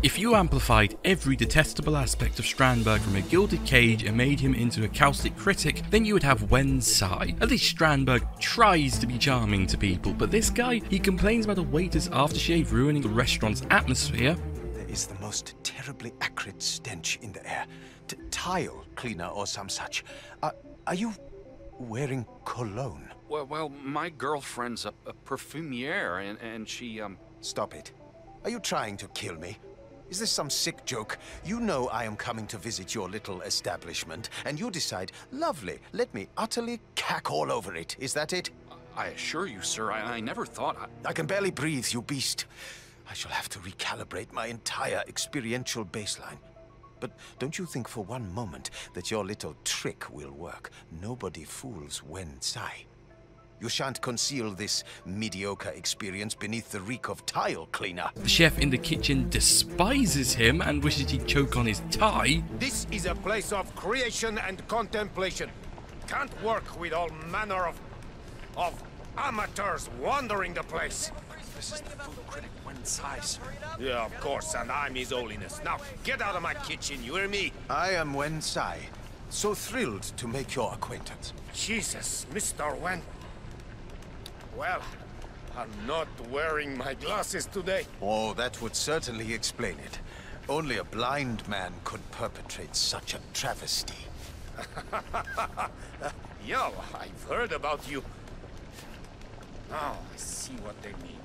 If you amplified every detestable aspect of Strandberg from a gilded cage and made him into a caustic critic, then you would have Wen Tsai. At least Strandberg tries to be charming to people, but this guy, he complains about a waiter's aftershave ruining the restaurant's atmosphere. There is the most terribly acrid stench in the air. T tile cleaner or some such. Uh, are you wearing cologne? Well, well my girlfriend's a, a perfumier, and, and she, um... Stop it. Are you trying to kill me? Is this some sick joke? You know I am coming to visit your little establishment, and you decide, lovely, let me utterly cack all over it. Is that it? I assure you, sir, I, I never thought I... I can barely breathe, you beast. I shall have to recalibrate my entire experiential baseline. But don't you think for one moment that your little trick will work? Nobody fools Wen Tsai. You shan't conceal this mediocre experience beneath the reek of tile cleaner. The chef in the kitchen despises him and wishes he'd choke on his tie. This is a place of creation and contemplation. Can't work with all manner of... of amateurs wandering the place. This is the food critic Wen Tsai, sir. Yeah, of course, and I'm His Holiness. Now, get out of my kitchen, you hear me? I am Wen Tsai. So thrilled to make your acquaintance. Jesus, Mr. Wen. Well, I'm not wearing my glasses today. Oh, that would certainly explain it. Only a blind man could perpetrate such a travesty. Yo, I've heard about you. Now I see what they mean.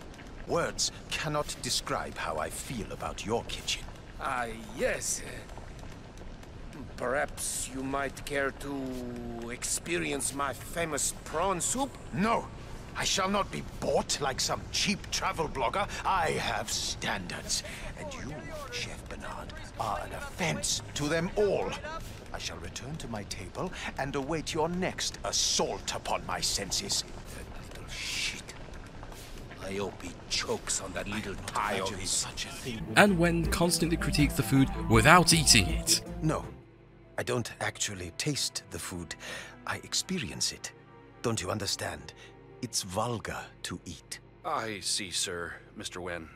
Words cannot describe how I feel about your kitchen. Ah, yes. uh, Perhaps you might care to experience my famous prawn soup? No! I shall not be bought like some cheap travel blogger. I have standards. And you, Chef Bernard, are an offense to them all. I shall return to my table and await your next assault upon my senses. That little shit. I hope he chokes on that little pie of his. such a thing. And Wen constantly critiques the food without eating it. No, I don't actually taste the food. I experience it. Don't you understand? It's vulgar to eat. I see, sir, Mr. Wen.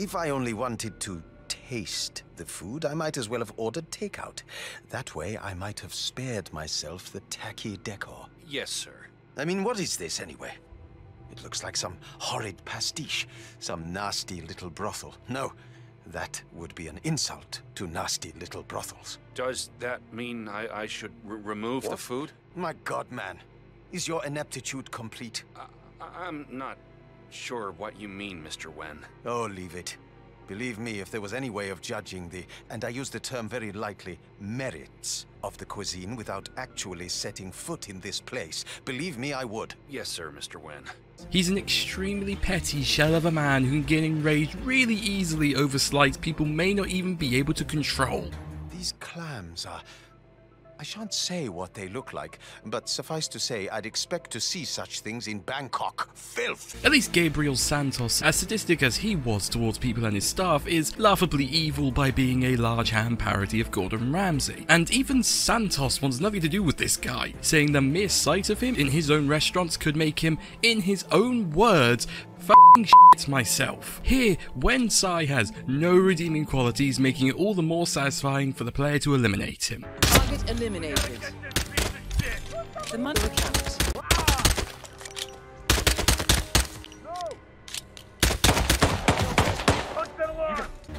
If I only wanted to taste the food, I might as well have ordered takeout. That way, I might have spared myself the tacky decor. Yes, sir. I mean, what is this anyway? It looks like some horrid pastiche, some nasty little brothel. No, that would be an insult to nasty little brothels. Does that mean I, I should r remove the food? My god, man. Is your ineptitude complete? I, I'm not sure what you mean, Mr. Wen. Oh, leave it. Believe me, if there was any way of judging the, and I use the term very lightly, merits of the cuisine without actually setting foot in this place, believe me, I would. Yes, sir, Mr. Wen. He's an extremely petty shell of a man who can get enraged really easily over slights people may not even be able to control. These clams are. I shan't say what they look like, but suffice to say, I'd expect to see such things in Bangkok. Filth! At least Gabriel Santos, as sadistic as he was towards people and his staff, is laughably evil by being a large ham parody of Gordon Ramsay. And even Santos wants nothing to do with this guy, saying the mere sight of him in his own restaurants could make him, in his own words, Shit myself. Here, Wen Tsai has no redeeming qualities, making it all the more satisfying for the player to eliminate him. Target eliminated. The money will count.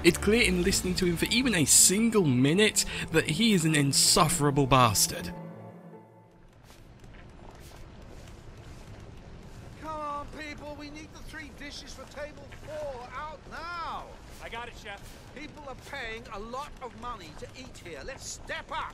It's clear in listening to him for even a single minute that he is an insufferable bastard. People, we need the three dishes for table four out now. I got it, Chef. People are paying a lot of money to eat here. Let's step up.